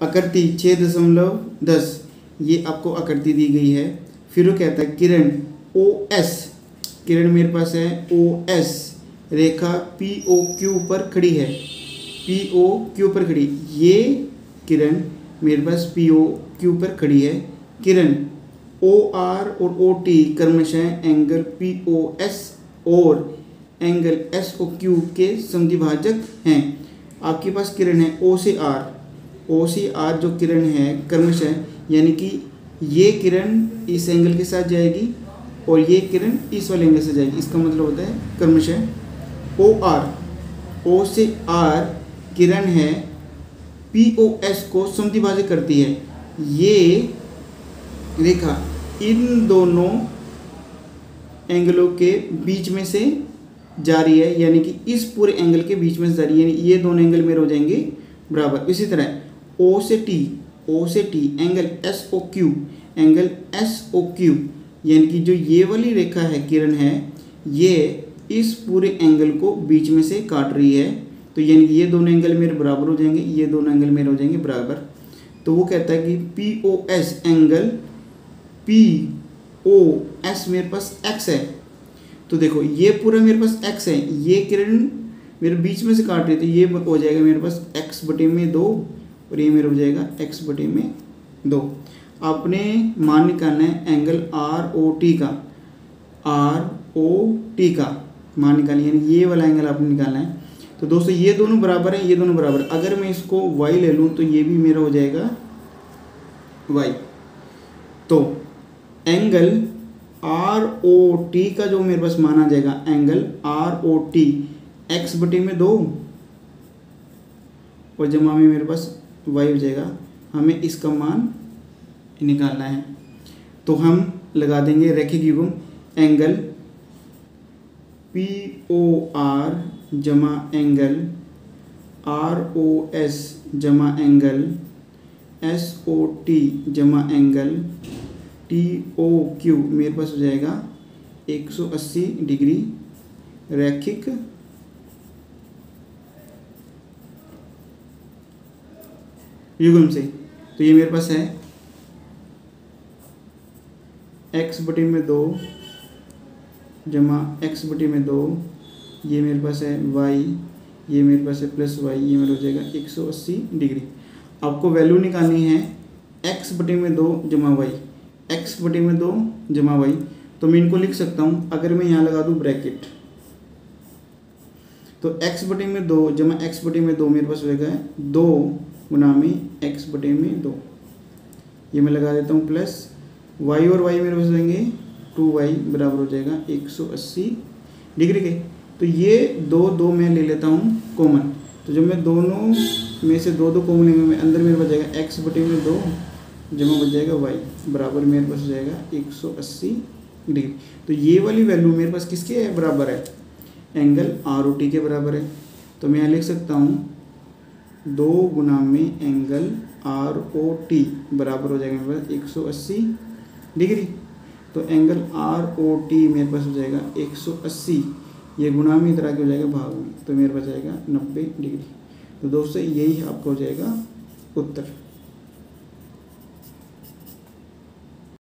आकृति छः दशमलव दस, ये आपको आकृति दी गई है। फिर वो कहता है, किरण ओ एस किरण मेरे पास है ओ एस रेखा पी ओ क्यू पर खड़ी है। पी ओ क्यू पर खड़ी। ये किरण मेरे पास पी ओ क्यू पर खड़ी है। किरण ओ आर और ओ टी क्रमशः एंगल पी ओ एस और एंगल एस ओ क्यू के समद्विभाजक हैं। आपके पास किरण है ओ से आर ओ से आर जो किरण है, क्रमशः यानी कि ये किरण इस एंगल के साथ जाएगी और ये किरण इस वाले एंगल से जाएगी। इसका मतलब होता है क्रमशः ओ आर ओ से आर किरण है पी ओ एस को समद्विभाजित करती है। ये रेखा इन दोनों एंगलों के बीच में से जा रही है, यानी कि इस पूरे एंगल के बीच में से जा रही है ये दोनों एंगल मेरे हो जाएँगे बराबर। इसी तरह ओ से टी ओ से T angle S O Q angle S O Q यानी कि जो ये वाली रेखा है, किरण है, ये इस पूरे एंगल को बीच में से काट रही है। तो यानी कि ये दोनों एंगल मेरे बराबर हो जाएँगे, ये दोनों एंगल मेरे हो जाएँगे बराबर। तो वो कहता है कि P O S angle P O S मेरे पास एक्स है। तो देखो, ये पूरा मेरे पास एक्स है, ये किरण मेरे बीच में से काट रही थी ये हो जाएगा मेरे पास एक्स बटे में दो और ये मेरा हो जाएगा एक्स बटे में दो। आपने मान निकालना है एंगल आर ओ टी का। आर ओ टी का मान निकालिए, यानी ये वाला एंगल आपने निकालना है। तो दोस्तों, ये दोनों बराबर है, ये दोनों बराबर। अगर मैं इसको वाई ले लूँ तो ये भी मेरा हो जाएगा वाई तो एंगल आर ओ टी का जो मेरे पास माना जाएगा angle R O T X बटे में दो, और जमा में मेरे पास वाई हो जाएगा। हमें इसका मान निकालना है। तो हम लगा देंगे रैखिक युग्म एंगल पी ओ आर जमा एंगल आर ओ एस जमा एंगल एस ओ टी जमा एंगल टी ओ क्यू मेरे पास हो जाएगा 180 डिग्री रैखिक युग्म से। तो ये मेरे पास है। एक्स बटे में दो जमा एक्स बटे में दो, ये मेरे पास है वाई ये मेरे पास है प्लस वाई ये मेरा हो जाएगा 180 डिग्री। आपको वैल्यू निकालनी है एक्स बटे में दो जमा वाई एक्स बटे में दो जमा वाई तो मैं इनको लिख सकता हूँ, अगर मैं यहाँ लगा दूँ ब्रैकेट तो एक्स बटे में दो जमा एक्स बटे में दो मेरे पास हो जाएगा दो गुना में एक्स बटे में दो। ये मैं लगा देता हूँ प्लस वाई और वाई मेरे पास जाएँगे टू वाई बराबर हो जाएगा एक सौ अस्सी डिग्री के। तो ये दो दो मैं ले लेता हूँ कॉमन तो जब मैं दोनों में से दो दो कॉमन लेंगे मैं अंदर मेरे पास जाएगा एक्स बटे में दो, जमा बच जाएगा वाई बराबर मेरे पास हो जाएगा एक सौ अस्सी डिग्री। तो ये वाली वैल्यू मेरे पास किसके है बराबर है? एंगल आर ओ टी के बराबर है। तो मैं यहाँ लिख सकता हूँ दो गुना में एंगल आर ओ टी बराबर हो जाएगा मेरे पास एक सौ अस्सी डिग्री। तो एंगल आर ओ टी मेरे पास हो जाएगा एक सौ अस्सी। ये गुना में तरह के हो जाएगा भाग में तो मेरे पास जाएगा नब्बे डिग्री। तो दोस्तों यही आपका हो जाएगा उत्तर।